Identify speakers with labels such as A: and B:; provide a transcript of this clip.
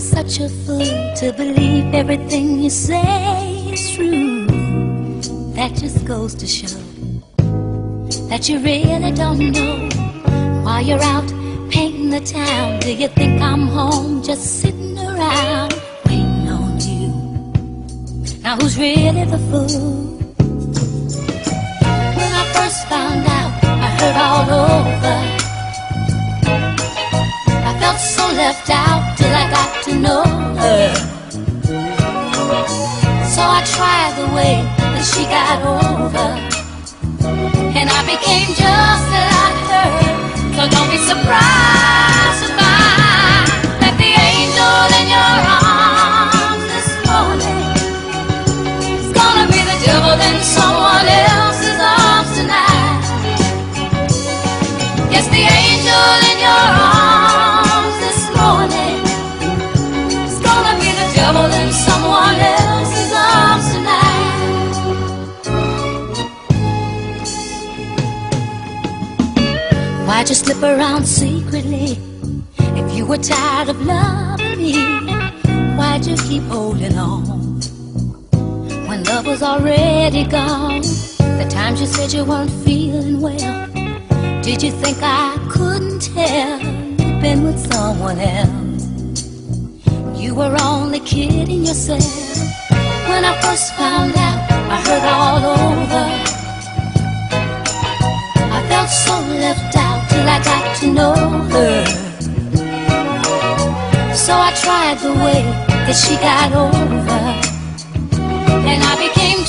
A: such a fool to believe everything you say is true. That just goes to show that you really don't know why you're out painting the town. Do you think I'm home just sitting around waiting on you? Now who's really the fool? Left out till I got to know her. So I tried the way that she got over. And I became just like her. So don't be surprised find that the angel in your arms this morning is gonna be the devil in someone else's arms tonight. Yes, the angel in your arms Why'd you slip around secretly? If you were tired of loving me, why'd you keep holding on? When love was already gone, the times you said you weren't feeling well, did you think I couldn't tell you've been with someone else? You were only kidding yourself. When I first found out, I heard all over. I felt so left out I tried the way that she got over, and I became